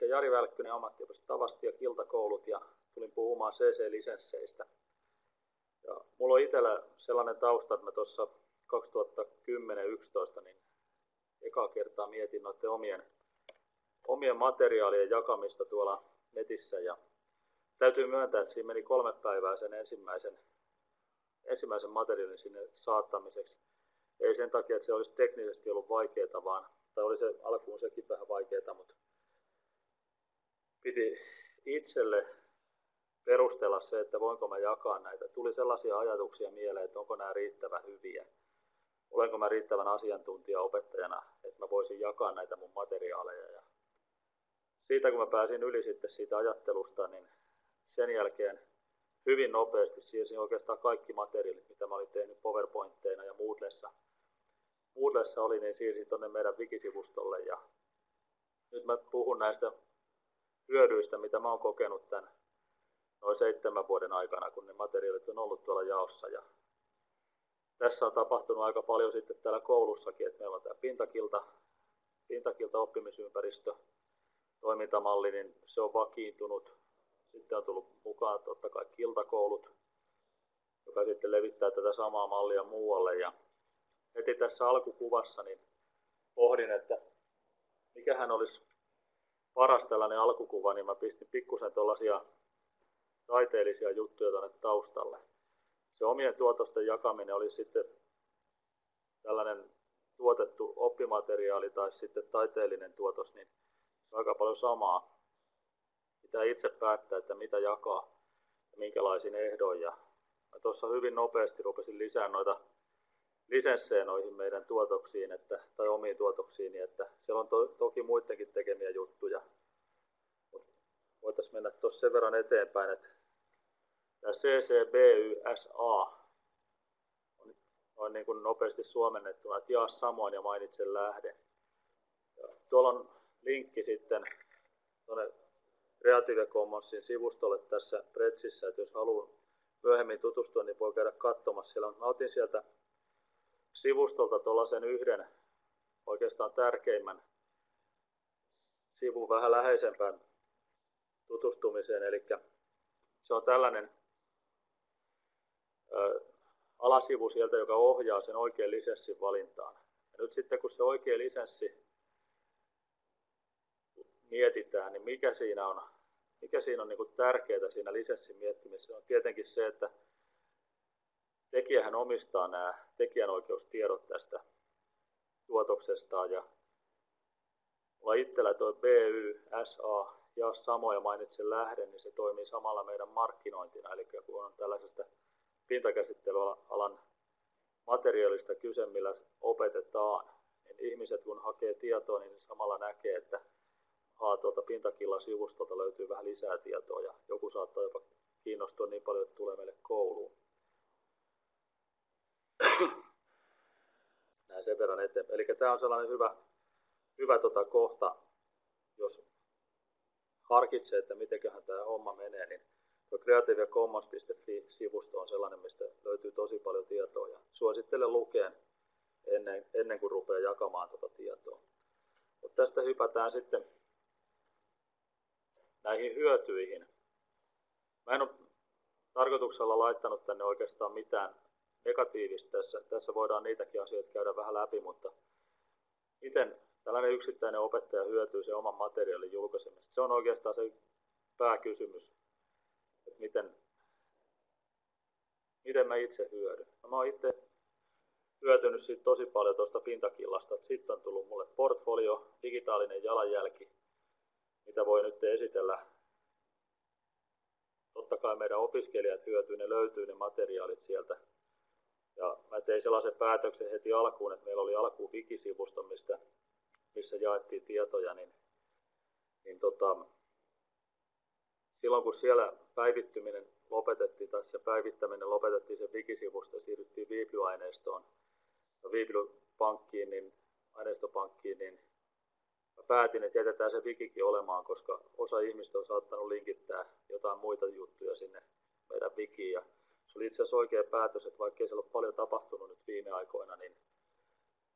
Eli Jari Välkkynen ammattiopisto Tavasti ja Kiltakoulut ja tulin puhumaan CC-lisensseistä. Ja mulla on itsellä sellainen tausta, että mä tuossa 2010-2011 niin ekaa kertaa mietin noiden omien, omien materiaalien jakamista tuolla netissä ja täytyy myöntää, että siinä meni kolme päivää sen ensimmäisen, ensimmäisen materiaalin sinne saattamiseksi. Ei sen takia, että se olisi teknisesti ollut vaikeaa, vaan, tai oli se alkuun sekin vähän vaikeaa, mutta piti itselle perustella se, että voinko mä jakaa näitä. Tuli sellaisia ajatuksia mieleen, että onko nämä riittävän hyviä. Olenko mä riittävän asiantuntija opettajana, että mä voisin jakaa näitä mun materiaaleja. Ja siitä kun mä pääsin yli sitten siitä ajattelusta, niin sen jälkeen hyvin nopeasti siirsin oikeastaan kaikki materiaalit, mitä mä olin tehnyt PowerPointteina ja Moodlessa. Moodlessa oli, niin siirsin tuonne meidän wikisivustolle ja nyt mä puhun näistä hyödyistä, mitä mä oon kokenut tämän noin seitsemän vuoden aikana, kun ne materiaalit on ollut tuolla jaossa. Ja tässä on tapahtunut aika paljon sitten täällä koulussakin, että meillä on tämä pintakilta, pintakilta oppimisympäristö, toimintamalli, niin se on vakiintunut. Sitten on tullut mukaan totta kai kiltakoulut, joka sitten levittää tätä samaa mallia muualle. Ja heti tässä alkukuvassa niin pohdin, että mikähän olisi paras tällainen alkukuva, niin mä pistin pikkusen tuollaisia taiteellisia juttuja tuonne taustalle. Se omien tuotosten jakaminen oli sitten tällainen tuotettu oppimateriaali tai sitten taiteellinen tuotos, niin se on aika paljon samaa. Pitää itse päättää, että mitä jakaa ja minkälaisin ehdoin. Ja tuossa hyvin nopeasti rupesin lisää noita lisenssejä noihin meidän tuotoksiin, että, tai omiin tuotoksiin, niin että siellä on to, toki muidenkin tekemiä juttuja. Voitaisiin mennä tuossa sen verran eteenpäin, että tämä CCBYSA on, on niin kuin nopeasti suomennettuna, että jaa samoin ja mainitsen lähde. Ja tuolla on linkki sitten tuonne Creative Commonsin sivustolle tässä Pretsissä, että jos haluaa myöhemmin tutustua, niin voi käydä katsomassa. Siellä on, mä otin sieltä sivustolta tuollaisen yhden oikeastaan tärkeimmän sivun vähän läheisempään tutustumiseen. Eli se on tällainen ö, alasivu sieltä, joka ohjaa sen oikean lisenssin valintaan. Ja nyt sitten kun se oikea lisenssi mietitään, niin mikä siinä on, mikä siinä on niin tärkeää siinä lisenssin miettimisessä on tietenkin se, että tekijähän omistaa nämä tekijänoikeustiedot tästä tuotoksestaan ja mulla itsellä tuo BY, SA ja samoja mainitsen lähden, niin se toimii samalla meidän markkinointina. Eli kun on tällaisesta pintakäsittelyalan materiaalista kyse, millä opetetaan, niin ihmiset kun hakee tietoa, niin samalla näkee, että haa, tuolta pintakillan sivustolta löytyy vähän lisää tietoa ja joku saattaa jopa kiinnostua niin paljon, että tulee meille kouluun. Näin sen verran eteenpäin. Eli tämä on sellainen hyvä, hyvä tota kohta, jos harkitsee, että mitenköhän tämä homma menee, niin tuo creativecommons.fi-sivusto on sellainen, mistä löytyy tosi paljon tietoa ja suosittelen lukeen ennen, ennen kuin rupeaa jakamaan tuota tietoa. Mutta tästä hypätään sitten näihin hyötyihin. Mä en ole tarkoituksella laittanut tänne oikeastaan mitään negatiivista tässä. Tässä voidaan niitäkin asioita käydä vähän läpi, mutta miten tällainen yksittäinen opettaja hyötyy sen oman materiaalin julkaisemisesta? Se on oikeastaan se pääkysymys, että miten, miten mä itse hyödyn. No, mä oon itse hyötynyt siitä tosi paljon tuosta pintakillasta, että sitten on tullut mulle portfolio, digitaalinen jalanjälki, mitä voi nyt esitellä. Totta kai meidän opiskelijat hyötyy, ne löytyy ne materiaalit sieltä ja mä tein sellaisen päätöksen heti alkuun, että meillä oli alkuun wikisivusto, mistä, missä jaettiin tietoja, niin, niin tota, silloin kun siellä päivittyminen lopetettiin, tai se päivittäminen lopetettiin sen wikisivusta ja siirryttiin Viiply-aineistoon, Viiply-pankkiin, niin, aineistopankkiin, niin mä päätin, että jätetään se wikikin olemaan, koska osa ihmistä on saattanut linkittää jotain muita juttuja sinne meidän wikiin. Ja se oli itse asiassa oikea päätös, että vaikkei siellä ole paljon tapahtunut nyt viime aikoina, niin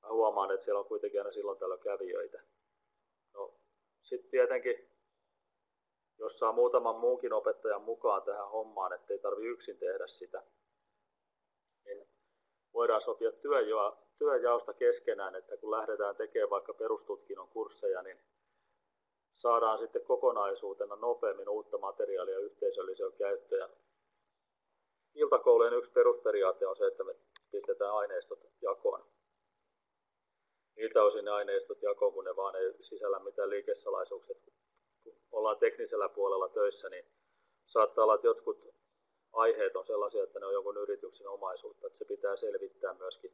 mä huomaan, että siellä on kuitenkin aina silloin tällöin kävijöitä. No, sitten tietenkin jos saa muutaman muunkin opettajan mukaan tähän hommaan, ettei tarvi yksin tehdä sitä, niin voidaan sopia työnjaosta työnjaosta keskenään, että kun lähdetään tekemään vaikka perustutkinnon kursseja, niin saadaan sitten kokonaisuutena nopeammin uutta materiaalia yhteisölliseen käyttöön. Iltakoulujen yksi perusperiaate on se, että me pistetään aineistot jakoon. Niiltä osin ne aineistot jakoon, kun ne vaan ei sisällä mitään liikesalaisuuksia. Kun ollaan teknisellä puolella töissä, niin saattaa olla, että jotkut aiheet on sellaisia, että ne on jonkun yrityksen omaisuutta, että se pitää selvittää myöskin.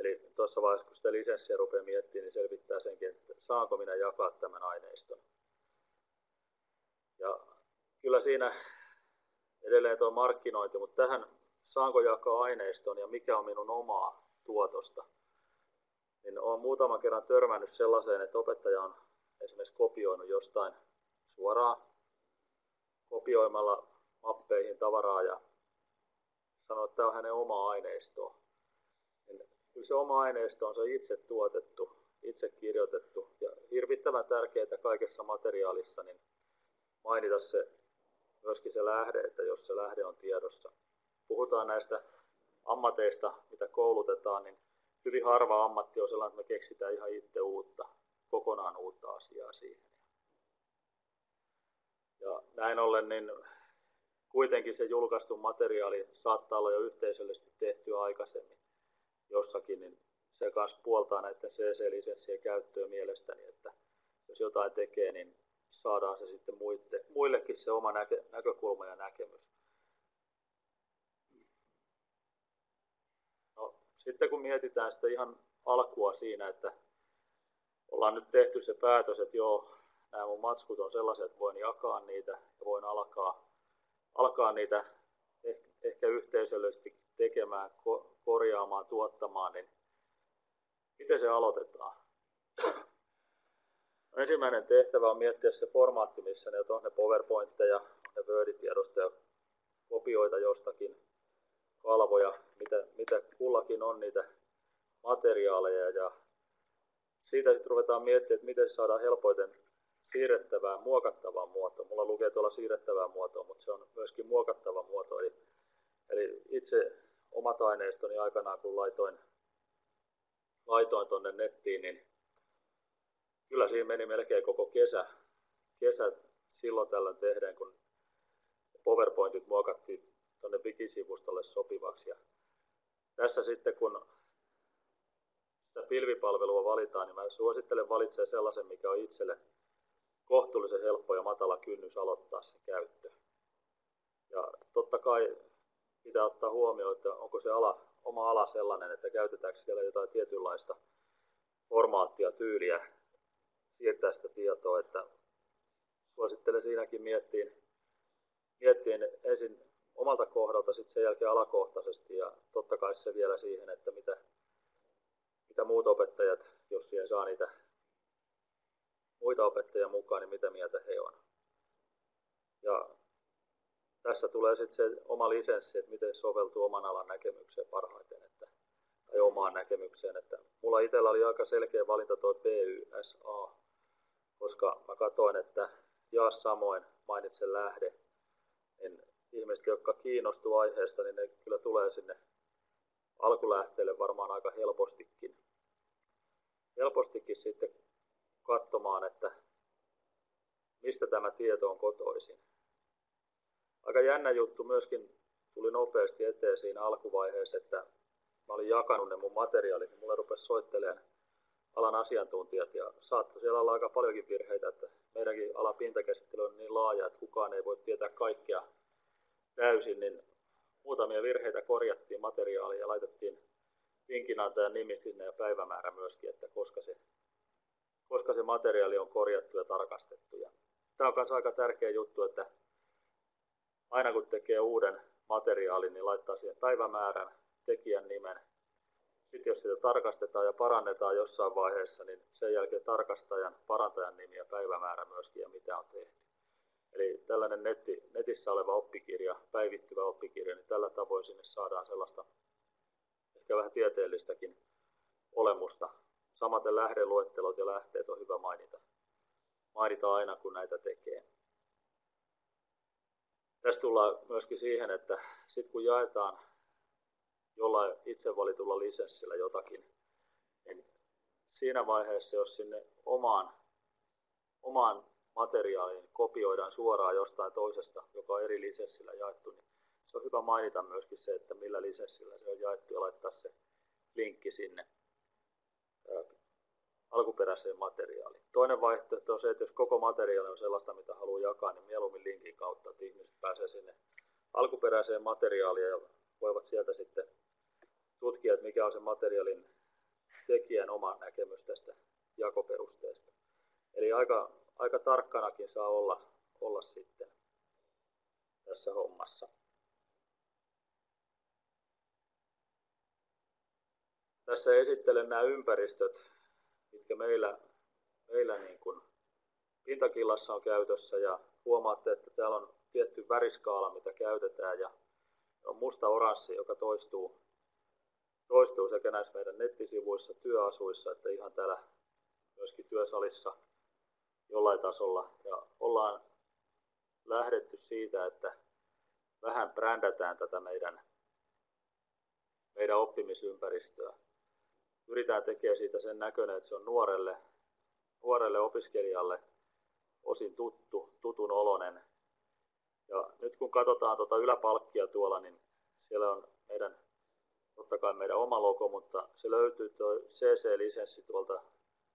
Eli tuossa vaiheessa, kun sitä lisenssiä rupeaa miettimään, niin selvittää senkin, että saanko minä jakaa tämän aineiston. Ja kyllä siinä edelleen tuo markkinointi, mutta tähän saanko jakaa aineiston ja mikä on minun omaa tuotosta, niin olen muutaman kerran törmännyt sellaiseen, että opettaja on esimerkiksi kopioinut jostain suoraan kopioimalla mappeihin tavaraa ja sanoo, että tämä on hänen oma aineistoa. Niin kyllä se oma aineisto on se itse tuotettu, itse kirjoitettu ja hirvittävän tärkeää kaikessa materiaalissa niin mainita se myöskin se lähde, että jos se lähde on tiedossa. Puhutaan näistä ammateista, mitä koulutetaan, niin hyvin harva ammatti on sellainen, että me keksitään ihan itse uutta, kokonaan uutta asiaa siihen. Ja näin ollen, niin kuitenkin se julkaistu materiaali saattaa olla jo yhteisöllisesti tehty aikaisemmin jossakin, niin se kanssa puoltaa näiden CC-lisenssien käyttöä mielestäni, että jos jotain tekee, niin saadaan se sitten muille, muillekin se oma näkö, näkökulma ja näkemys. No, sitten kun mietitään sitä ihan alkua siinä, että ollaan nyt tehty se päätös, että joo, nämä mun matskut on sellaiset, että voin jakaa niitä ja voin alkaa, alkaa niitä ehkä yhteisöllisesti tekemään, korjaamaan, tuottamaan, niin miten se aloitetaan? Ensimmäinen tehtävä on miettiä se formaatti, missä ne on ne PowerPointteja, ne Word-tiedostoja, kopioita jostakin, kalvoja, mitä, mitä kullakin on niitä materiaaleja ja siitä sitten ruvetaan miettimään, että miten saadaan helpoiten siirrettävää, muokattavaa muotoa. Mulla lukee tuolla siirrettävää muotoa, mutta se on myöskin muokattava muoto. Eli, eli itse omat aineistoni aikanaan, kun laitoin, laitoin tuonne nettiin, niin kyllä siinä meni melkein koko kesä, kesä silloin tällöin tehdään, kun PowerPointit muokattiin tuonne Wikisivustolle sopivaksi. Ja tässä sitten kun sitä pilvipalvelua valitaan, niin mä suosittelen valitsemaan sellaisen, mikä on itselle kohtuullisen helppo ja matala kynnys aloittaa se käyttö. Ja totta kai pitää ottaa huomioon, että onko se ala, oma ala sellainen, että käytetäänkö siellä jotain tietynlaista formaattia, tyyliä, siirtää sitä tietoa, että suosittelen siinäkin miettiin, miettiin ensin omalta kohdalta, sitten sen jälkeen alakohtaisesti ja totta kai se vielä siihen, että mitä, mitä muut opettajat, jos siihen saa niitä muita opettajia mukaan, niin mitä mieltä he on. Ja tässä tulee sitten se oma lisenssi, että miten soveltuu oman alan näkemykseen parhaiten, että, tai omaan näkemykseen. Että mulla itsellä oli aika selkeä valinta tuo PYSA, koska mä katsoin, että jaa samoin mainitsen lähde, niin ihmiset, jotka kiinnostuu aiheesta, niin ne kyllä tulee sinne alkulähteelle varmaan aika helpostikin. Helpostikin sitten katsomaan, että mistä tämä tieto on kotoisin. Aika jännä juttu myöskin tuli nopeasti eteen siinä alkuvaiheessa, että mä olin jakanut ne mun materiaalit, niin mulle rupesi soittelemaan alan asiantuntijat ja saattoi siellä olla aika paljonkin virheitä, että meidänkin alan pintakäsittely on niin laaja, että kukaan ei voi tietää kaikkea täysin, niin muutamia virheitä korjattiin materiaalia ja laitettiin vinkinantajan nimi sinne ja päivämäärä myöskin, että koska se, koska se materiaali on korjattu ja tarkastettu. Ja tämä on myös aika tärkeä juttu, että aina kun tekee uuden materiaalin, niin laittaa siihen päivämäärän, tekijän nimen sitten jos sitä tarkastetaan ja parannetaan jossain vaiheessa, niin sen jälkeen tarkastajan, parantajan nimi ja päivämäärä myöskin ja mitä on tehty. Eli tällainen netti, netissä oleva oppikirja, päivittyvä oppikirja, niin tällä tavoin sinne saadaan sellaista ehkä vähän tieteellistäkin olemusta. Samaten lähdeluettelot ja lähteet on hyvä mainita. Mainita aina, kun näitä tekee. tässä tullaan myöskin siihen, että sitten kun jaetaan jollain itse valitulla lisenssillä jotakin, niin siinä vaiheessa, jos sinne omaan, omaan materiaaliin kopioidaan suoraan jostain toisesta, joka on eri lisenssillä jaettu, niin se on hyvä mainita myöskin se, että millä lisenssillä se on jaettu ja laittaa se linkki sinne alkuperäiseen materiaaliin. Toinen vaihtoehto on se, että jos koko materiaali on sellaista, mitä haluaa jakaa, niin mieluummin linkin kautta, että ihmiset pääsee sinne alkuperäiseen materiaaliin ja voivat sieltä sitten tutkia, että mikä on se materiaalin tekijän oma näkemys tästä jakoperusteesta. Eli aika, aika tarkkanakin saa olla, olla sitten tässä hommassa. Tässä esittelen nämä ympäristöt, mitkä meillä, meillä niin kuin pintakillassa on käytössä ja huomaatte, että täällä on tietty väriskaala, mitä käytetään ja on musta oranssi, joka toistuu, toistuu sekä näissä meidän nettisivuissa, työasuissa että ihan täällä myöskin työsalissa jollain tasolla. Ja ollaan lähdetty siitä, että vähän brändätään tätä meidän, meidän oppimisympäristöä pyritään tekemään siitä sen näköinen, että se on nuorelle, nuorelle opiskelijalle osin tuttu, tutun olonen. Ja nyt kun katsotaan tuota yläpalkkia tuolla, niin siellä on meidän, totta kai meidän oma logo, mutta se löytyy tuo CC-lisenssi tuolta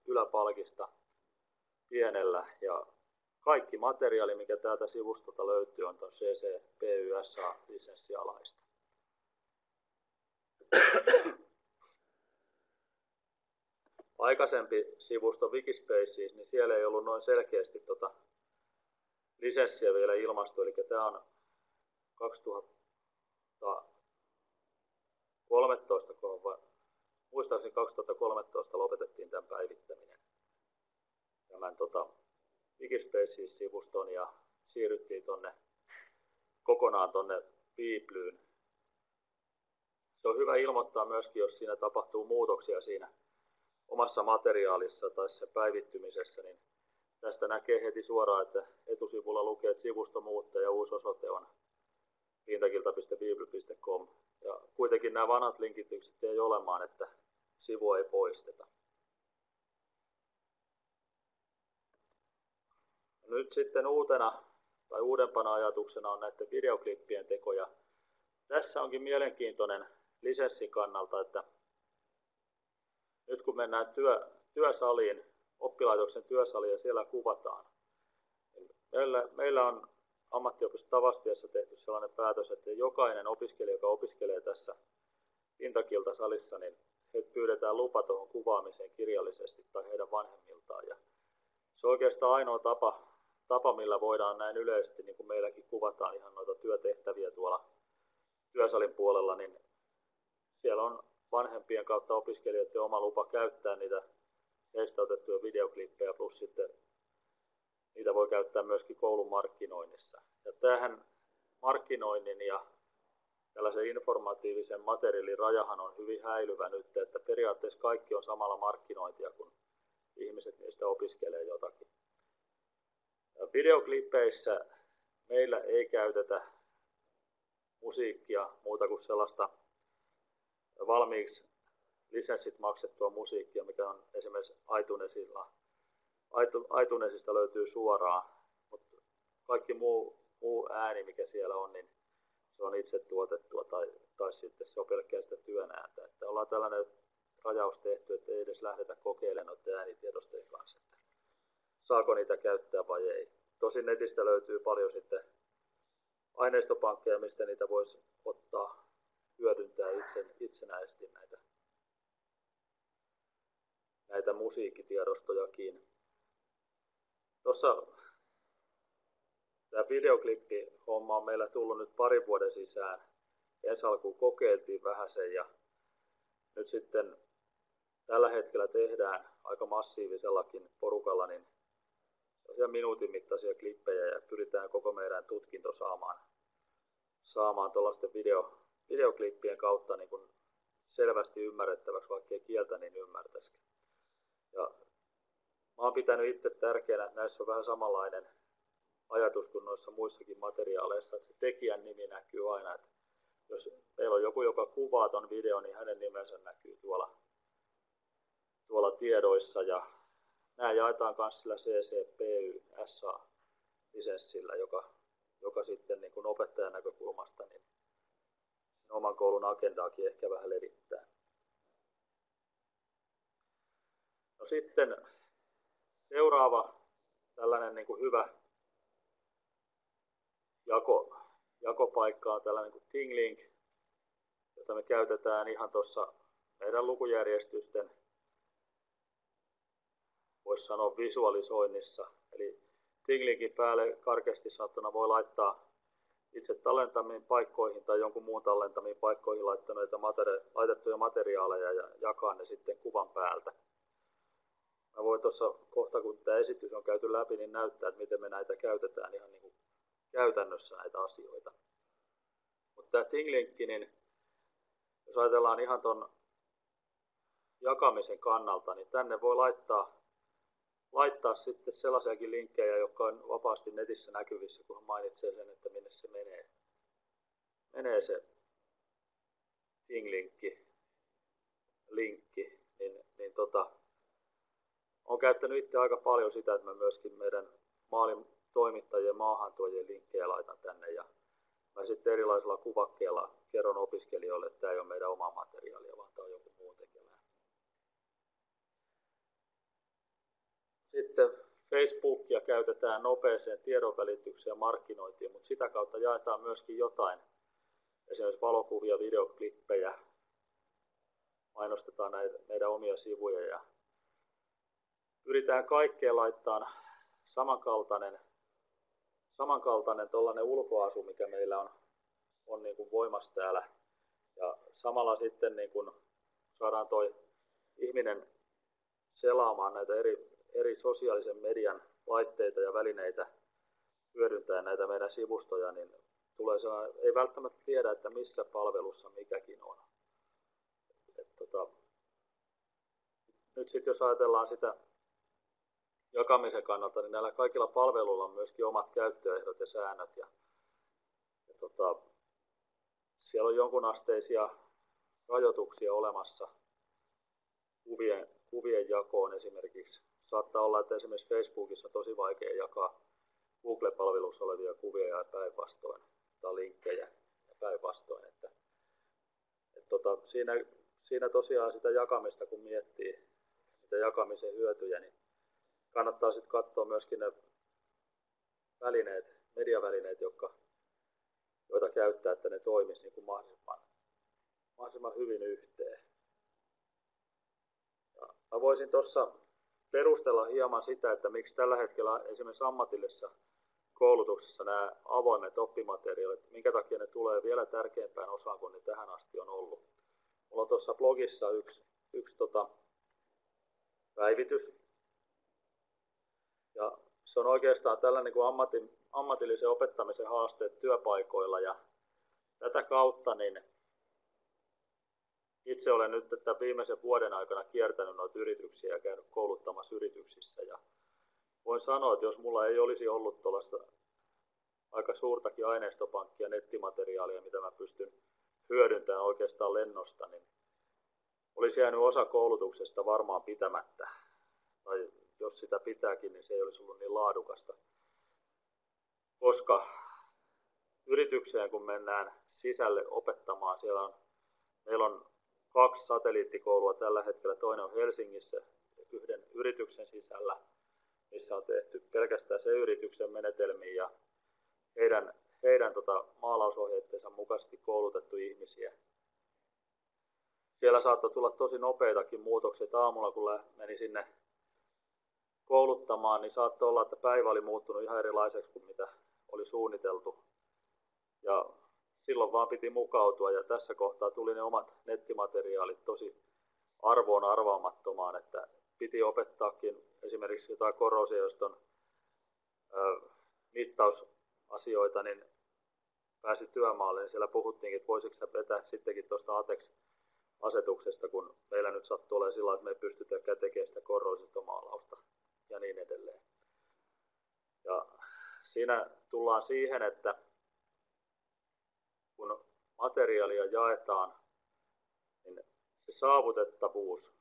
yläpalkista pienellä. Ja kaikki materiaali, mikä täältä sivustolta löytyy, on tuon CC PYSA-lisenssialaista. aikaisempi sivusto Wikispaces, niin siellä ei ollut noin selkeästi tota lisenssiä vielä ilmastu, eli tämä on 2013, kun muistaakseni 2013 lopetettiin tämän päivittäminen tämän tota, Wikispaces-sivuston ja siirryttiin tonne kokonaan tonne Biiblyyn. Se on hyvä ilmoittaa myöskin, jos siinä tapahtuu muutoksia siinä omassa materiaalissa tai se päivittymisessä, niin tästä näkee heti suoraan, että etusivulla lukee, että sivusto muuttaa ja uusi osoite on pintakilta.bibli.com. Ja kuitenkin nämä vanhat linkitykset ei olemaan, että sivu ei poisteta. Nyt sitten uutena tai uudempana ajatuksena on näiden videoklippien tekoja. Tässä onkin mielenkiintoinen lisenssin kannalta, että nyt kun mennään työ, työsaliin, oppilaitoksen työsaliin ja siellä kuvataan, niin meillä, meillä on ammattiopisto Tavastiassa tehty sellainen päätös, että jokainen opiskelija, joka opiskelee tässä Intakilta salissa, niin he pyydetään lupa tuohon kuvaamiseen kirjallisesti tai heidän vanhemmiltaan. Ja se on oikeastaan ainoa tapa, tapa, millä voidaan näin yleisesti, niin kuin meilläkin kuvataan ihan noita työtehtäviä tuolla työsalin puolella, niin siellä on vanhempien kautta opiskelijoiden oma lupa käyttää niitä heistä otettuja videoklippejä, plus sitten niitä voi käyttää myöskin koulun markkinoinnissa. Ja tähän markkinoinnin ja tällaisen informatiivisen materiaalin rajahan on hyvin häilyvä nyt, että periaatteessa kaikki on samalla markkinointia, kun ihmiset niistä opiskelee jotakin. Videoklippeissä meillä ei käytetä musiikkia muuta kuin sellaista valmiiksi lisenssit maksettua musiikkia, mikä on esimerkiksi iTunesilla. iTunesista löytyy suoraan, mutta kaikki muu, muu ääni, mikä siellä on, niin se on itse tuotettua tai, tai sitten se on pelkkää sitä työn ääntä. Että ollaan tällainen rajaus tehty, että ei edes lähdetä kokeilemaan noiden äänitiedostojen kanssa, että saako niitä käyttää vai ei. Tosin netistä löytyy paljon sitten aineistopankkeja, mistä niitä voisi ottaa hyödyntää itse, itsenäisesti näitä, näitä musiikkitiedostojakin. Tuossa tämä videoklippi-homma on meillä tullut nyt parin vuoden sisään. Ensi alkuun kokeiltiin vähän sen ja nyt sitten tällä hetkellä tehdään aika massiivisellakin porukalla niin minuutin mittaisia klippejä ja pyritään koko meidän tutkinto saamaan, saamaan tuollaisten video, videoklippien kautta niin kuin selvästi ymmärrettäväksi, vaikka ei kieltä niin ymmärtäisikin. Ja mä oon pitänyt itse tärkeänä, että näissä on vähän samanlainen ajatus kuin noissa muissakin materiaaleissa, että se tekijän nimi näkyy aina. Että jos meillä on joku, joka kuvaa ton videon, niin hänen nimensä näkyy tuolla, tuolla tiedoissa. Ja nämä jaetaan myös sillä CCPY SA lisenssillä, joka, joka sitten niin kuin opettajan näkökulmasta niin oman koulun agendaakin ehkä vähän levittää. No sitten seuraava tällainen niin kuin hyvä jako, jakopaikka on tällainen kuin Tinglink, jota me käytetään ihan tuossa meidän lukujärjestysten, voisi sanoa visualisoinnissa. Eli Tinglinkin päälle karkeasti sanottuna voi laittaa itse tallentamiin paikkoihin tai jonkun muun tallentamiin paikkoihin laittaneita materi- laitettuja materiaaleja ja jakaa ne sitten kuvan päältä. Mä voin tuossa kohta, kun tämä esitys on käyty läpi, niin näyttää, että miten me näitä käytetään ihan niin kuin käytännössä näitä asioita. Mutta tämä Tinglinkki, niin jos ajatellaan ihan tuon jakamisen kannalta, niin tänne voi laittaa, laittaa sitten sellaisiakin linkkejä, jotka on vapaasti netissä näkyvissä, kun mainitsee sen, että minne se menee. Menee se Tinglinkki, linkki, niin, niin tota, olen käyttänyt itse aika paljon sitä, että mä myöskin meidän maalin toimittajien maahantuojien linkkejä laitan tänne ja mä sitten erilaisilla kuvakkeilla kerron opiskelijoille, että tämä ei ole meidän oma materiaalia, vaan tämä on joku muu tekemään. Sitten Facebookia käytetään nopeeseen tiedonvälitykseen ja markkinointiin, mutta sitä kautta jaetaan myöskin jotain, esimerkiksi valokuvia, videoklippejä, mainostetaan näitä meidän omia sivuja ja pyritään kaikkeen laittaa samankaltainen, samankaltainen tuollainen ulkoasu, mikä meillä on, on niin kuin voimassa täällä. Ja samalla sitten niin kuin saadaan toi ihminen selaamaan näitä eri, eri sosiaalisen median laitteita ja välineitä hyödyntää näitä meidän sivustoja, niin tulee sellainen, ei välttämättä tiedä, että missä palvelussa mikäkin on. Et, tota, nyt sitten jos ajatellaan sitä jakamisen kannalta, niin näillä kaikilla palveluilla on myöskin omat käyttöehdot ja säännöt. Ja, ja tota, siellä on jonkunasteisia rajoituksia olemassa kuvien, kuvien jakoon esimerkiksi. Saattaa olla, että esimerkiksi Facebookissa on tosi vaikea jakaa Google-palvelussa olevia kuvia ja päinvastoin, tai linkkejä ja päinvastoin. Että, et tota, siinä, siinä tosiaan sitä jakamista, kun miettii sitä jakamisen hyötyjä, niin kannattaa sitten katsoa myöskin ne välineet, mediavälineet, jotka, joita käyttää, että ne toimisi niin kuin mahdollisimman, mahdollisimman hyvin yhteen. Ja mä voisin tuossa perustella hieman sitä, että miksi tällä hetkellä esimerkiksi ammatillisessa koulutuksessa nämä avoimet oppimateriaalit, minkä takia ne tulee vielä tärkeämpään osaan kuin ne tähän asti on ollut. Mulla on tuossa blogissa yksi, yksi tota, päivitys, ja se on oikeastaan tällainen niin kuin ammatin, ammatillisen opettamisen haasteet työpaikoilla ja tätä kautta niin itse olen nyt että viimeisen vuoden aikana kiertänyt noita yrityksiä ja käynyt kouluttamassa yrityksissä ja voin sanoa, että jos mulla ei olisi ollut tuollaista aika suurtakin aineistopankkia, nettimateriaalia, mitä mä pystyn hyödyntämään oikeastaan lennosta, niin olisi jäänyt osa koulutuksesta varmaan pitämättä. Tai jos sitä pitääkin, niin se ei olisi ollut niin laadukasta. Koska yritykseen kun mennään sisälle opettamaan, siellä on, meillä on kaksi satelliittikoulua tällä hetkellä, toinen on Helsingissä yhden yrityksen sisällä, missä on tehty pelkästään se yrityksen menetelmiä ja heidän, heidän tota maalausohjeitteensa mukaisesti koulutettu ihmisiä. Siellä saattoi tulla tosi nopeitakin muutoksia. Aamulla kun meni sinne kouluttamaan, niin saattoi olla, että päivä oli muuttunut ihan erilaiseksi kuin mitä oli suunniteltu. Ja silloin vaan piti mukautua ja tässä kohtaa tuli ne omat nettimateriaalit tosi arvoon arvaamattomaan, että piti opettaakin esimerkiksi jotain korroosioston mittausasioita, niin pääsi työmaalle, niin siellä puhuttiinkin, että voisiko sä vetää sittenkin tuosta ATEX-asetuksesta, kun meillä nyt sattuu olemaan sillä että me ei pystytäkään tekemään sitä korroosistomaalausta ja niin edelleen. Ja siinä tullaan siihen, että kun materiaalia jaetaan, niin se saavutettavuus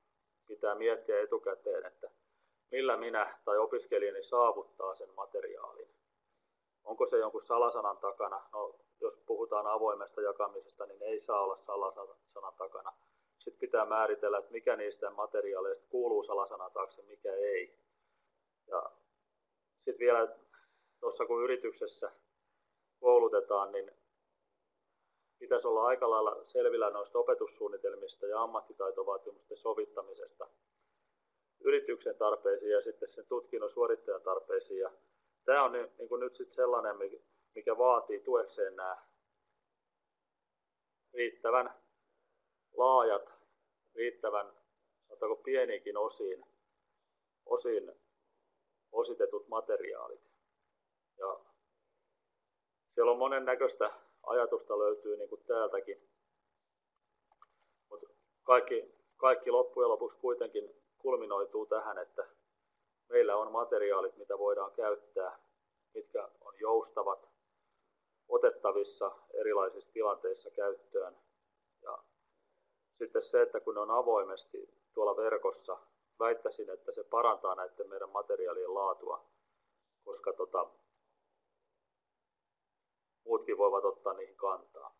pitää miettiä etukäteen, että millä minä tai opiskelijani saavuttaa sen materiaalin. Onko se jonkun salasanan takana? No, jos puhutaan avoimesta jakamisesta, niin ei saa olla salasanan takana. Sitten pitää määritellä, että mikä niistä materiaaleista kuuluu salasanan taakse, mikä ei. Ja sitten vielä tuossa kun yrityksessä koulutetaan, niin pitäisi olla aika lailla selvillä noista opetussuunnitelmista ja ammattitaitovaatimusten sovittamisesta yrityksen tarpeisiin ja sitten sen tutkinnon suorittajan tarpeisiin. Ja tämä on niin, kuin nyt sitten sellainen, mikä vaatii tuekseen nämä riittävän laajat, riittävän, sanotaanko pieniinkin osiin, osiin ositetut materiaalit. Ja siellä on monen näköistä ajatusta löytyy niin kuin täältäkin. Mutta kaikki, kaikki loppujen lopuksi kuitenkin kulminoituu tähän, että meillä on materiaalit, mitä voidaan käyttää, mitkä on joustavat, otettavissa erilaisissa tilanteissa käyttöön. Ja sitten se, että kun ne on avoimesti tuolla verkossa, väittäisin, että se parantaa näiden meidän materiaalien laatua, koska tota, muutkin voivat ottaa niihin kantaa.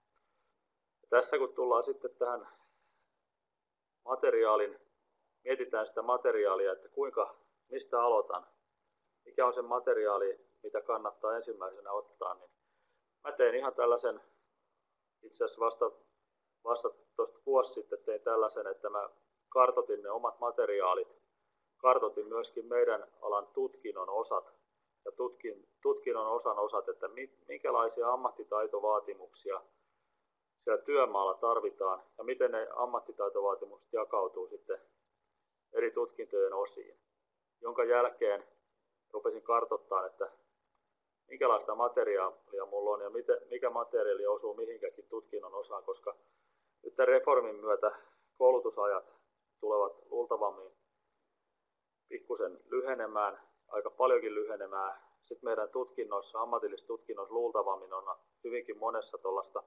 Ja tässä kun tullaan sitten tähän materiaalin, mietitään sitä materiaalia, että kuinka, mistä aloitan, mikä on se materiaali, mitä kannattaa ensimmäisenä ottaa, niin mä tein ihan tällaisen, itse asiassa vasta, vasta tuosta vuosi sitten tein tällaisen, että mä kartotin ne omat materiaalit, kartotin myöskin meidän alan tutkinnon osat ja tutkin, tutkinnon osan osat, että minkälaisia ammattitaitovaatimuksia siellä työmaalla tarvitaan ja miten ne ammattitaitovaatimukset jakautuu sitten eri tutkintojen osiin. Jonka jälkeen rupesin kartoittamaan, että minkälaista materiaalia mulla on ja miten, mikä materiaali osuu mihinkäkin tutkinnon osaan, koska nyt reformin myötä koulutusajat tulevat luultavammin pikkusen lyhenemään, aika paljonkin lyhenemään. Sitten meidän tutkinnoissa, ammatillisissa tutkinnoissa luultavammin on hyvinkin monessa tuollaista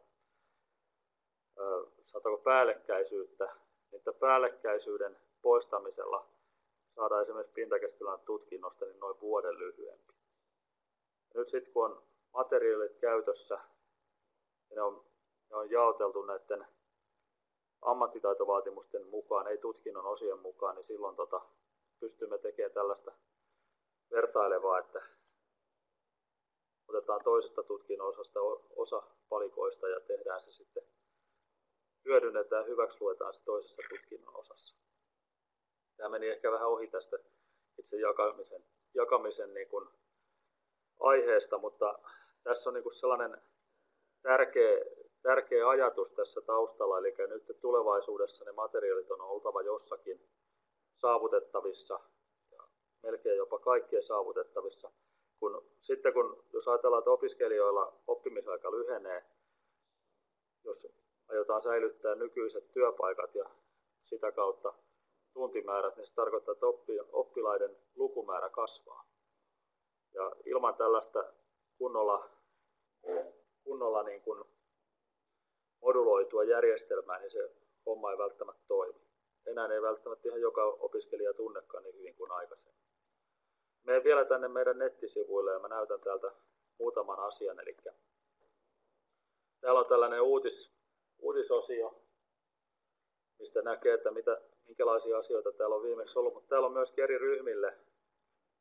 saatako päällekkäisyyttä, että päällekkäisyyden poistamisella saadaan esimerkiksi pintakestävän tutkinnosta niin noin vuoden lyhyempi. Nyt sitten kun on materiaalit käytössä, ja ne on, ne on jaoteltu näiden ammattitaitovaatimusten mukaan, ei tutkinnon osien mukaan, niin silloin tota, pystymme tekemään tällaista vertailevaa, että otetaan toisesta tutkinnon osasta osa palikoista ja tehdään se sitten, hyödynnetään ja hyväksluetaan se toisessa tutkinnon osassa. Tämä meni ehkä vähän ohi tästä itse jakamisen, jakamisen niin kuin aiheesta, mutta tässä on niin kuin sellainen tärkeä, tärkeä ajatus tässä taustalla, eli nyt tulevaisuudessa ne materiaalit on oltava jossakin saavutettavissa, ja melkein jopa kaikkien saavutettavissa. Kun, sitten kun, jos ajatellaan, että opiskelijoilla oppimisaika lyhenee, jos aiotaan säilyttää nykyiset työpaikat ja sitä kautta tuntimäärät, niin se tarkoittaa, että oppilaiden lukumäärä kasvaa. Ja ilman tällaista kunnolla, kunnolla niin kuin moduloitua järjestelmää, niin se homma ei välttämättä toimi. Enää ei välttämättä ihan joka opiskelija tunnekaan niin hyvin kuin aikaisemmin. Menen vielä tänne meidän nettisivuille ja mä näytän täältä muutaman asian. Eli täällä on tällainen uutis, uutisosio, mistä näkee, että mitä, minkälaisia asioita täällä on viimeksi ollut. Mutta täällä on myös eri ryhmille.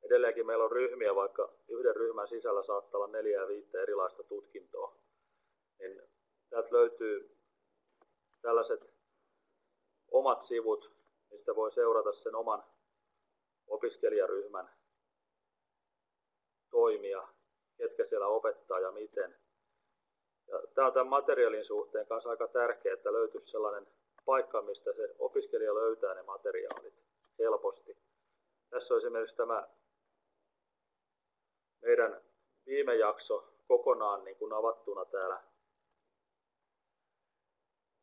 Edelleenkin meillä on ryhmiä, vaikka yhden ryhmän sisällä saattaa olla neljä ja viittä erilaista tutkintoa. Niin täältä löytyy tällaiset omat sivut, mistä voi seurata sen oman opiskelijaryhmän toimia, ketkä siellä opettaa ja miten. Ja tämä on tämän materiaalin suhteen kanssa aika tärkeää, että löytyisi sellainen paikka, mistä se opiskelija löytää ne materiaalit helposti. Tässä on esimerkiksi tämä meidän viime jakso kokonaan niin kuin avattuna täällä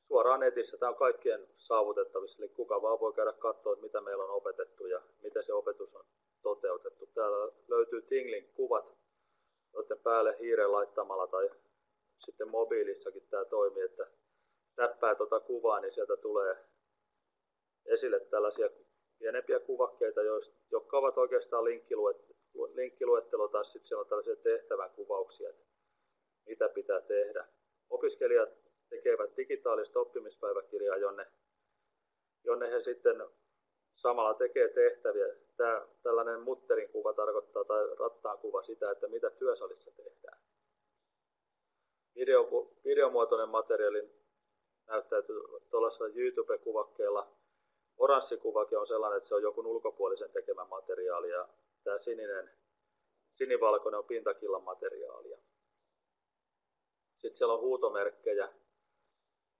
suoraan netissä. Tämä on kaikkien saavutettavissa, eli kuka vaan voi käydä katsoa, mitä meillä on opetettu ja miten se opetus on toteutettu. Täällä löytyy Tinglin kuvat noiden päälle hiiren laittamalla tai sitten mobiilissakin tämä toimii, että täppää tuota kuvaa, niin sieltä tulee esille tällaisia pienempiä kuvakkeita, jotka ovat oikeastaan linkkiluettelo tai sitten siellä on tällaisia tehtävän kuvauksia, että mitä pitää tehdä. Opiskelijat tekevät digitaalista oppimispäiväkirjaa, jonne, jonne he sitten samalla tekee tehtäviä. Tämä, tällainen mutterin kuva tarkoittaa, tai rattaan kuva sitä, että mitä työsalissa tehdään. Video, videomuotoinen materiaali näyttäytyy tuollaisella YouTube-kuvakkeella. Oranssi kuvake on sellainen, että se on joku ulkopuolisen tekemä materiaali ja tämä sininen, sinivalkoinen on pintakillan materiaalia. Sitten siellä on huutomerkkejä,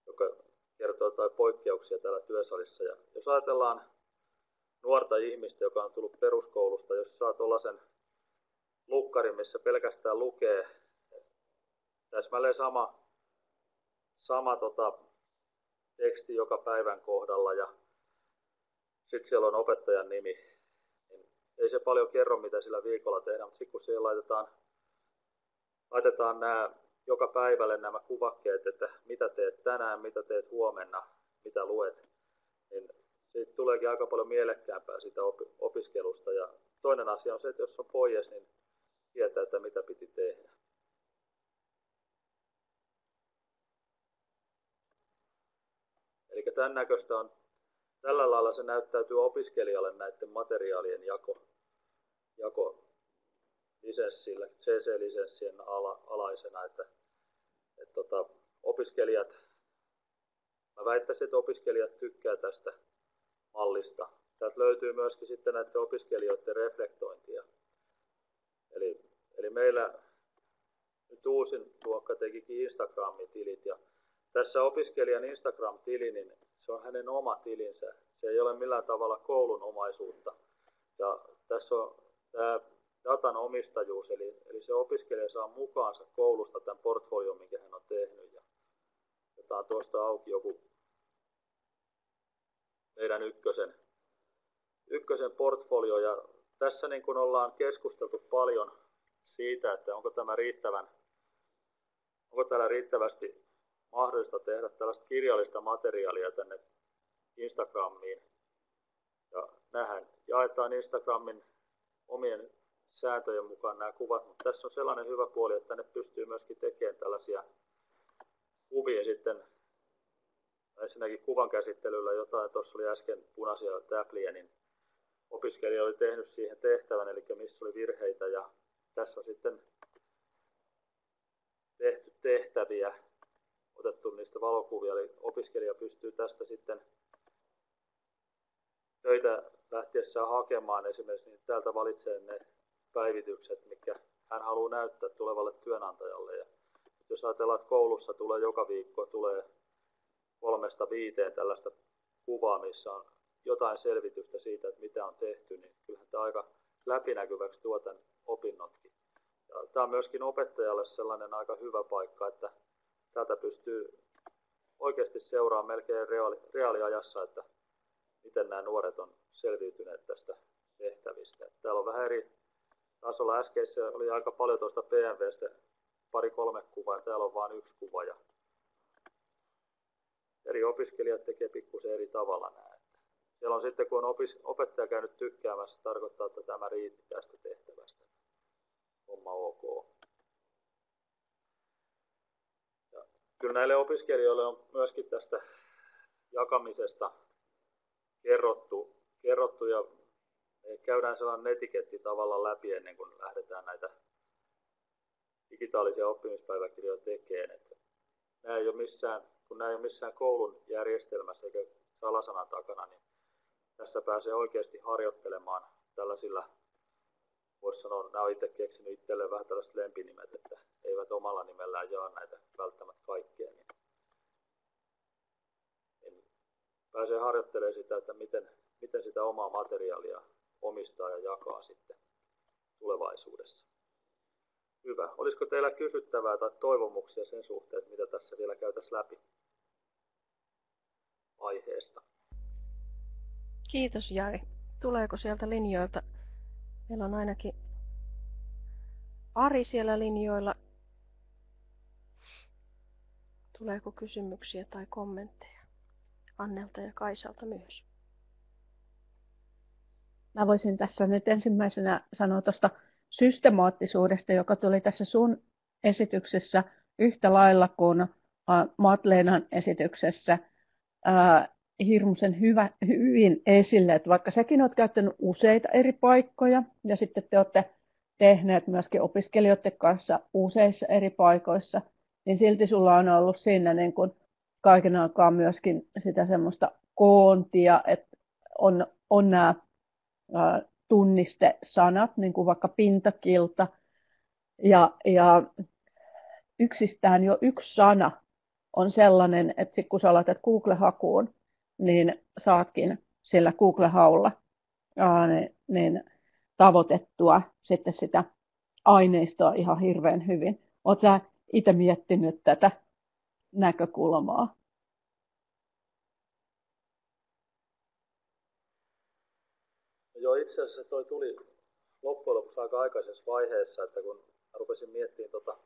joka kertoo jotain poikkeuksia täällä työsalissa. Ja jos ajatellaan nuorta ihmistä, joka on tullut peruskoulusta, jos saa tuollaisen lukkarin, missä pelkästään lukee täsmälleen sama, sama tota, teksti joka päivän kohdalla ja sitten siellä on opettajan nimi, niin ei se paljon kerro, mitä sillä viikolla tehdään, mutta sitten kun siihen laitetaan, laitetaan nämä joka päivälle nämä kuvakkeet, että mitä teet tänään, mitä teet huomenna, mitä luet, niin siitä tuleekin aika paljon mielekkäämpää siitä opiskelusta. Ja toinen asia on se, että jos on pois, niin tietää, että mitä piti tehdä. Eli tämän näköistä on, tällä lailla se näyttäytyy opiskelijalle näiden materiaalien jako, jako lisenssillä, CC-lisenssien ala, alaisena, että, että tota, opiskelijat, mä väittäisin, että opiskelijat tykkää tästä mallista. Täältä löytyy myöskin sitten näiden opiskelijoiden reflektointia. Eli, eli meillä nyt uusin luokka tekikin Instagram-tilit ja tässä opiskelijan Instagram-tili, niin se on hänen oma tilinsä. Se ei ole millään tavalla koulun omaisuutta. Ja tässä on tämä datan omistajuus, eli, eli se opiskelija saa mukaansa koulusta tämän portfolion, minkä hän on tehnyt. Ja otetaan tuosta auki joku meidän ykkösen, ykkösen portfolio. Ja tässä niin kuin ollaan keskusteltu paljon siitä, että onko tämä riittävän, onko täällä riittävästi mahdollista tehdä tällaista kirjallista materiaalia tänne Instagramiin. Ja nähän jaetaan Instagramin omien sääntöjen mukaan nämä kuvat, mutta tässä on sellainen hyvä puoli, että tänne pystyy myöskin tekemään tällaisia kuvia sitten ensinnäkin kuvan käsittelyllä jotain, tuossa oli äsken punaisia täpliä, niin opiskelija oli tehnyt siihen tehtävän, eli missä oli virheitä ja tässä on sitten tehty tehtäviä, otettu niistä valokuvia, eli opiskelija pystyy tästä sitten töitä lähtiessään hakemaan. Esimerkiksi, niin täältä valitsee ne päivitykset, mikä hän haluaa näyttää tulevalle työnantajalle. Ja jos ajatellaan, että koulussa tulee joka viikko tulee kolmesta viiteen tällaista kuvaa, missä on jotain selvitystä siitä, että mitä on tehty, niin kyllähän tämä aika läpinäkyväksi tuo tämän opinnotkin. Ja tämä on myöskin opettajalle sellainen aika hyvä paikka, että täältä pystyy oikeasti seuraamaan melkein reaali, reaaliajassa, että miten nämä nuoret on selviytyneet tästä tehtävistä. Täällä on vähän eri tasolla. Äskeisessä oli aika paljon tuosta PMVstä pari-kolme kuvaa ja täällä on vain yksi kuva. Ja eri opiskelijat tekee pikkusen eri tavalla nämä. Siellä on sitten, kun on opis, opettaja käynyt tykkäämässä, tarkoittaa, että tämä riitti tästä tehtävästä. Homma ok. Ja kyllä näille opiskelijoille on myöskin tästä jakamisesta kerrottu, kerrottu ja käydään sellainen netiketti tavallaan läpi ennen kuin lähdetään näitä digitaalisia oppimispäiväkirjoja tekemään. Että nämä ei ole missään, kun nämä ei ole missään koulun järjestelmässä eikä salasanan takana, niin tässä pääsee oikeasti harjoittelemaan tällaisilla, voisi sanoa, nämä on itse keksinyt itselleen vähän tällaiset lempinimet, että eivät omalla nimellään jaa näitä välttämättä kaikkea, niin, niin pääsee harjoittelemaan sitä, että miten, miten sitä omaa materiaalia omistaa ja jakaa sitten tulevaisuudessa. Hyvä. Olisiko teillä kysyttävää tai toivomuksia sen suhteen, että mitä tässä vielä käytäisiin läpi aiheesta? Kiitos Jari. Tuleeko sieltä linjoilta? Meillä on ainakin Ari siellä linjoilla. Tuleeko kysymyksiä tai kommentteja Annelta ja Kaisalta myös? Mä voisin tässä nyt ensimmäisenä sanoa tuosta systemaattisuudesta, joka tuli tässä sun esityksessä yhtä lailla kuin Matleenan esityksessä. Hirmuisen hyvä, hyvin esille, että vaikka säkin olet käyttänyt useita eri paikkoja ja sitten te olette tehneet myöskin opiskelijoiden kanssa useissa eri paikoissa, niin silti sulla on ollut siinä niin kuin kaiken aikaa myöskin sitä semmoista koontia, että on, on nämä tunnistesanat, niin kuin vaikka pintakilta, ja, ja yksistään jo yksi sana on sellainen, että kun sä laitat Google-hakuun, niin saatkin sillä Google-haulla ää, niin, niin tavoitettua sitten sitä aineistoa ihan hirveän hyvin. Oletko itse miettinyt tätä näkökulmaa? Joo, itse asiassa toi tuli loppujen lopuksi aika aikaisessa vaiheessa, että kun rupesin miettimään tota,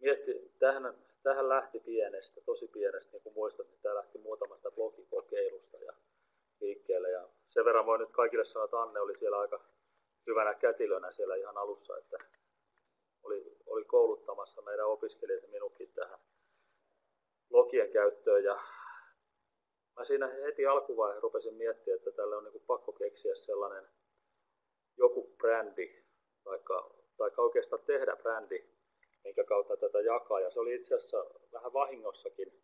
mietti, tähän, tähän lähti pienestä, tosi pienestä, niin kuin muistat, niin tämä lähti muutamasta blogikokeilusta ja liikkeelle. Ja sen verran voin nyt kaikille sanoa, että Anne oli siellä aika hyvänä kätilönä siellä ihan alussa, että oli, oli kouluttamassa meidän opiskelijat ja minunkin tähän logien käyttöön. Ja mä siinä heti alkuvaiheessa rupesin miettimään, että tälle on niin pakko keksiä sellainen joku brändi, taikka, taikka oikeastaan tehdä brändi, minkä kautta tätä jakaa. Ja se oli itse asiassa vähän vahingossakin,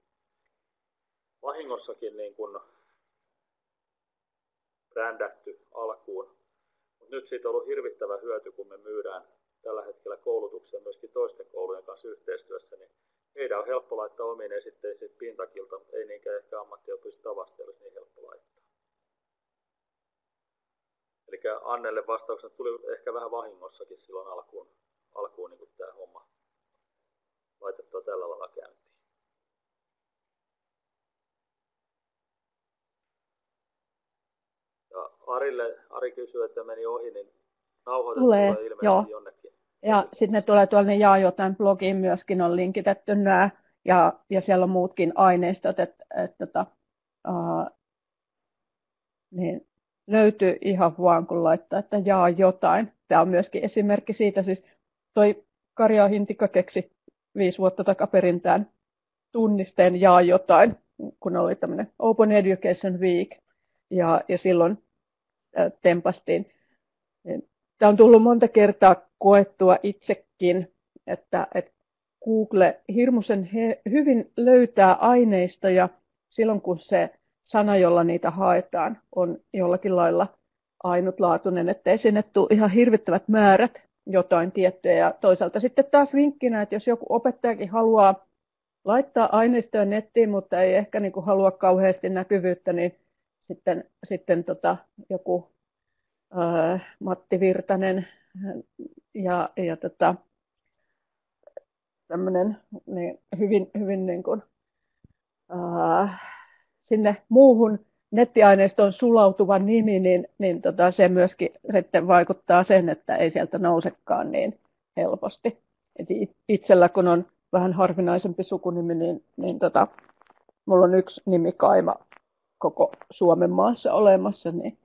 vahingossakin niin kuin brändätty alkuun. Mutta nyt siitä on ollut hirvittävä hyöty, kun me myydään tällä hetkellä koulutuksia myöskin toisten koulujen kanssa yhteistyössä, niin meidän on helppo laittaa omiin esitteisiin pintakilta, mutta ei niinkään ehkä ammattiopistoavasti olisi niin helppo laittaa. Eli Annelle vastauksena tuli ehkä vähän vahingossakin silloin alkuun, alkuun niin tämä homma laitettua tällä lailla käyntiin. Ja Arille, Ari kysyy, että meni ohi, niin nauhoitettu tulee, tulee ilmeisesti joo. jonnekin. Ja sitten ne tulee tuolle Jaa jotain blogiin myöskin on linkitetty nämä, ja, ja siellä on muutkin aineistot, että et, tota, uh, niin löytyy ihan vaan kun laittaa, että jaa jotain. Tämä on myöskin esimerkki siitä, siis toi Karja Hintikka keksi viisi vuotta takaperin tämän tunnisteen jaa jotain, kun oli tämmöinen Open Education Week, ja, ja silloin tempastiin. Tämä on tullut monta kertaa koettua itsekin, että, että Google hirmuisen he, hyvin löytää aineistoja silloin, kun se sana, jolla niitä haetaan, on jollakin lailla ainutlaatuinen, ettei sinne tule ihan hirvittävät määrät jotain tiettyä. Ja toisaalta sitten taas vinkkinä, että jos joku opettajakin haluaa laittaa aineistoja nettiin, mutta ei ehkä niin kuin halua kauheasti näkyvyyttä, niin sitten, sitten tota, joku Matti Virtanen ja, ja tota, tämmöinen niin hyvin, hyvin niin kuin, ää, sinne muuhun nettiaineistoon sulautuva nimi, niin, niin tota, se myöskin sitten vaikuttaa sen, että ei sieltä nousekaan niin helposti. Et itsellä kun on vähän harvinaisempi sukunimi, niin, niin tota, mulla on yksi nimikaima koko Suomen maassa olemassa, niin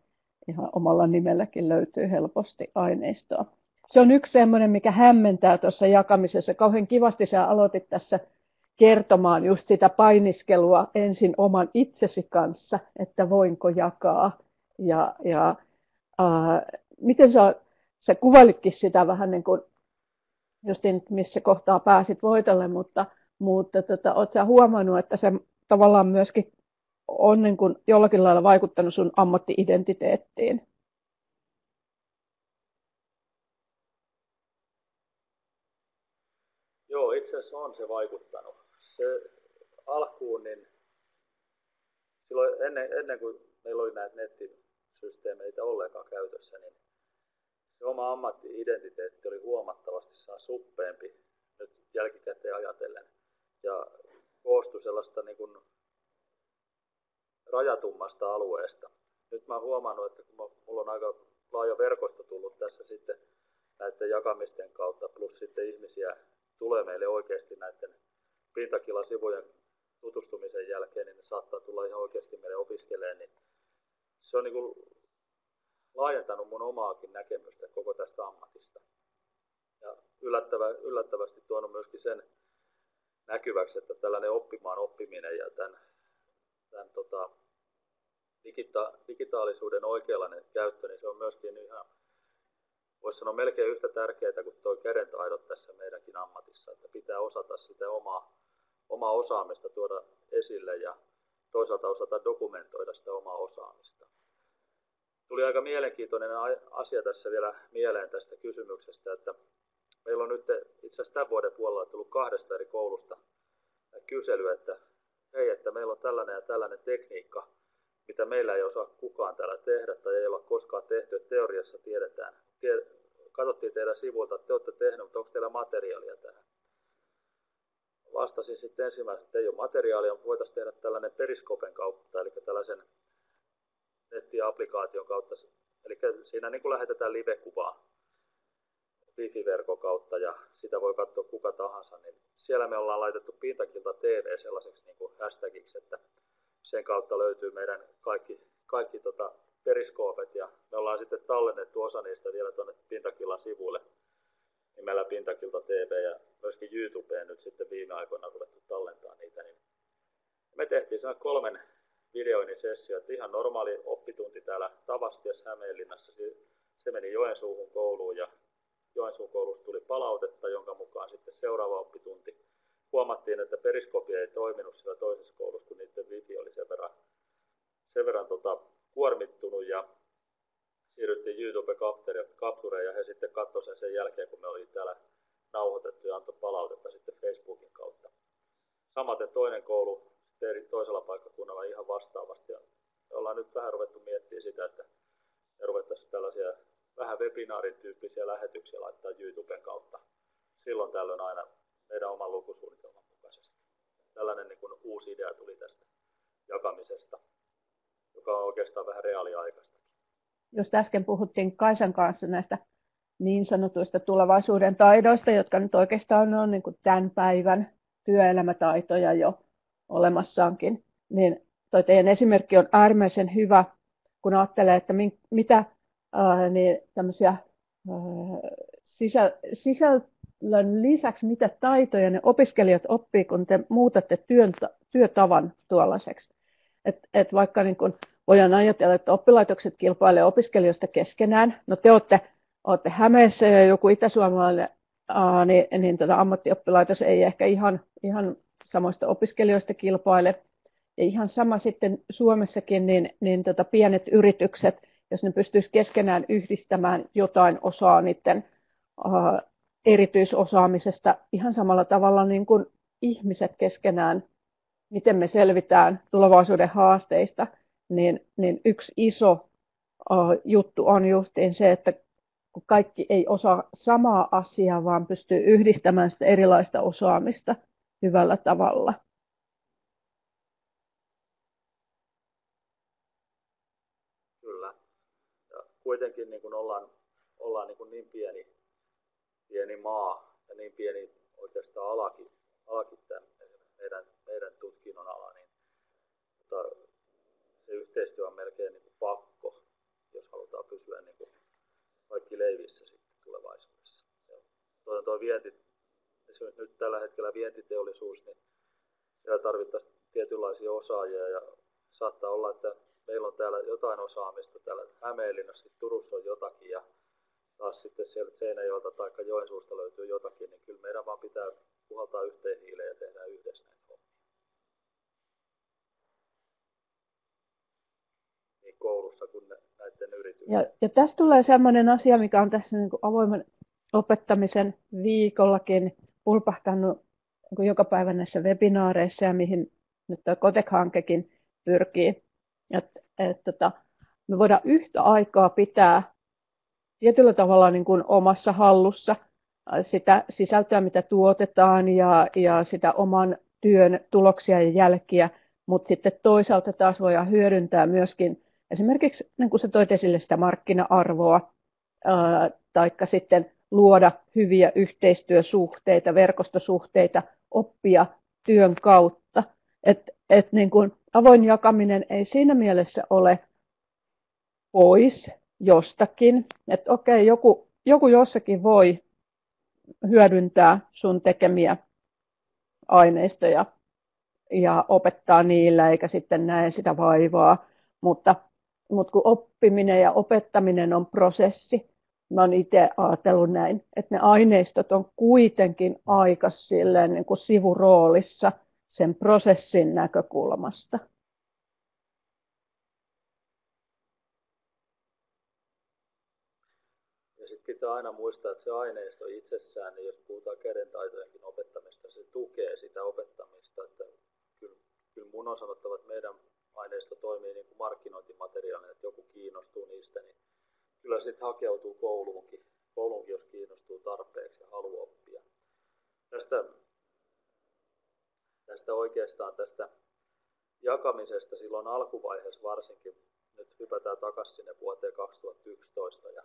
ihan omalla nimelläkin löytyy helposti aineistoa. Se on yksi semmoinen, mikä hämmentää tuossa jakamisessa. Kauhean kivasti sä aloitit tässä kertomaan just sitä painiskelua ensin oman itsesi kanssa, että voinko jakaa. Ja, ja ää, miten sä, sä kuvailitkin sitä vähän niin kuin, just missä kohtaa pääsit voitolle, mutta, mutta tota, oot sä huomannut, että se tavallaan myöskin on niin kuin jollakin lailla vaikuttanut sun ammattiidentiteettiin? Joo, itse asiassa on se vaikuttanut se alkuun, niin silloin ennen, ennen kuin meillä oli näitä nettisysteemeitä ollenkaan käytössä, niin se oma ammatti-identiteetti oli huomattavasti suppeempi nyt jälkikäteen ajatellen. Ja koostui sellaista niin kuin rajatummasta alueesta. Nyt mä oon huomannut, että kun mulla on aika laaja verkosto tullut tässä sitten näiden jakamisten kautta, plus sitten ihmisiä tulee meille oikeasti näiden pintakilasivujen tutustumisen jälkeen, niin ne saattaa tulla ihan oikeasti meille opiskelemaan, niin se on niin kuin laajentanut mun omaakin näkemystä koko tästä ammatista. Ja yllättävä, yllättävästi tuonut myöskin sen näkyväksi, että tällainen oppimaan oppiminen ja tämän, tämän tota, digita, digitaalisuuden oikeanlainen käyttö, niin se on myöskin ihan, voisi sanoa melkein yhtä tärkeää kuin tuo kädentaidot tässä meidänkin ammatissa, että pitää osata sitä omaa, omaa osaamista tuoda esille ja toisaalta osata dokumentoida sitä omaa osaamista. Tuli aika mielenkiintoinen asia tässä vielä mieleen tästä kysymyksestä, että meillä on nyt itse asiassa tämän vuoden puolella tullut kahdesta eri koulusta kysely, että hei, että meillä on tällainen ja tällainen tekniikka, mitä meillä ei osaa kukaan täällä tehdä tai ei ole koskaan tehty. Että teoriassa tiedetään, tie, katsottiin teidän sivuilta, että te olette tehneet, mutta onko teillä materiaalia tähän? Vastasin sitten ensimmäisenä, että ei ole materiaalia, mutta voitaisiin tehdä tällainen periskopen kautta, eli tällaisen nettiaplikaation kautta. Eli siinä niin kuin lähetetään live-kuvaa wifi-verkon kautta ja sitä voi katsoa kuka tahansa, niin siellä me ollaan laitettu Pintakilta TV sellaiseksi niin kuin hashtagiksi, että sen kautta löytyy meidän kaikki, kaikki tota periskoopet ja me ollaan sitten tallennettu osa niistä vielä tuonne Pintakillan sivuille nimellä Pintakilta TV ja myöskin YouTubeen nyt sitten viime aikoina ruvettu tallentaa niitä. Niin me tehtiin sen kolmen videoinnin sessio, että ihan normaali oppitunti täällä Tavastias Hämeenlinnassa. Se meni Joensuuhun kouluun ja Joensuun koulusta tuli palautetta, jonka mukaan sitten seuraava oppitunti huomattiin, että periskopi ei toiminut siellä toisessa koulussa, kun niiden wifi oli sen verran, sen verran tota, kuormittunut ja siirryttiin youtube captureen ja he sitten katsoivat sen sen jälkeen, kun me oli täällä nauhoitettu ja antoi palautetta sitten Facebookin kautta. Samaten toinen koulu eri toisella paikkakunnalla ihan vastaavasti. Ja ollaan nyt vähän ruvettu miettimään sitä, että me ruvettaisiin tällaisia vähän webinaarin tyyppisiä lähetyksiä laittaa YouTuben kautta. Silloin tällöin aina meidän oman lukusuunnitelman mukaisesti. Tällainen niin kuin uusi idea tuli tästä jakamisesta, joka on oikeastaan vähän reaaliaikaista. Jos äsken puhuttiin Kaisan kanssa näistä niin sanotuista tulevaisuuden taidoista, jotka nyt oikeastaan on niin kuin tämän päivän työelämätaitoja jo olemassaankin, niin toi teidän esimerkki on äärimmäisen hyvä, kun ajattelee, että mitä ää, niin tämmöisiä ää, sisä, sisällön lisäksi, mitä taitoja ne opiskelijat oppii, kun te muutatte työn, työtavan tuollaiseksi. Et, et vaikka niin kun voidaan ajatella, että oppilaitokset kilpailee opiskelijoista keskenään. No te olette, olette Hämeessä ja joku itäsuomalainen ää, niin, niin tota ammattioppilaitos ei ehkä ihan, ihan samoista opiskelijoista kilpaile. Ja ihan sama sitten Suomessakin, niin, niin tota pienet yritykset, jos ne pystyisi keskenään yhdistämään jotain osaa niiden uh, erityisosaamisesta ihan samalla tavalla niin kuin ihmiset keskenään, miten me selvitään tulevaisuuden haasteista, niin, niin yksi iso uh, juttu on justiin se, että kun kaikki ei osaa samaa asiaa, vaan pystyy yhdistämään sitä erilaista osaamista hyvällä tavalla. Kuitenkin niin kuin ollaan, ollaan niin, kuin niin pieni, pieni maa ja niin pieni oikeastaan alakin, alakin tämän meidän, meidän tutkinnon ala, niin mutta se yhteistyö on melkein niin kuin pakko, jos halutaan pysyä niin kuin kaikki leivissä sitten tulevaisuudessa. Tuo, tuo vienti, esimerkiksi nyt tällä hetkellä vientiteollisuus, niin siellä tarvittaisiin tietynlaisia osaajia ja saattaa olla, että meillä on täällä jotain osaamista, täällä Hämeenlinnassa, Turussa on jotakin ja taas sitten sieltä Seinäjoelta tai Joensuusta löytyy jotakin, niin kyllä meidän vaan pitää puhaltaa yhteen hiileen ja tehdä yhdessä näitä hommia. Niin koulussa kuin näiden yritysten. Ja, ja tästä tulee sellainen asia, mikä on tässä niin kuin avoimen opettamisen viikollakin pulpahtanut niin joka päivä näissä webinaareissa ja mihin nyt tuo Kotek-hankekin pyrkii. Että et, tota, me voidaan yhtä aikaa pitää tietyllä tavalla niin kuin omassa hallussa sitä sisältöä, mitä tuotetaan ja, ja sitä oman työn tuloksia ja jälkiä, mutta sitten toisaalta taas voidaan hyödyntää myöskin esimerkiksi, niin kuin sä toit esille, sitä markkina-arvoa, taikka sitten luoda hyviä yhteistyösuhteita, verkostosuhteita, oppia työn kautta. Et, et niin kuin avoin jakaminen ei siinä mielessä ole pois jostakin, että okei, joku, joku jossakin voi hyödyntää sun tekemiä aineistoja ja opettaa niillä, eikä sitten näe sitä vaivaa. Mutta, mutta kun oppiminen ja opettaminen on prosessi, mä oon itse ajatellut näin, että ne aineistot on kuitenkin aika silleen niin kuin sivuroolissa sen prosessin näkökulmasta. Ja sitten pitää aina muistaa, että se aineisto itsessään, niin jos puhutaan kädentaitojenkin opettamista, se tukee sitä opettamista. Että kyllä, kyllä mun on sanottava, että meidän aineisto toimii niin kuin markkinointimateriaalina, että joku kiinnostuu niistä, niin kyllä sitten hakeutuu kouluunkin, kouluunkin, jos kiinnostuu tarpeeksi ja haluaa oppia. Tästä, tästä oikeastaan tästä jakamisesta silloin alkuvaiheessa varsinkin, nyt hypätään takaisin sinne vuoteen 2011 ja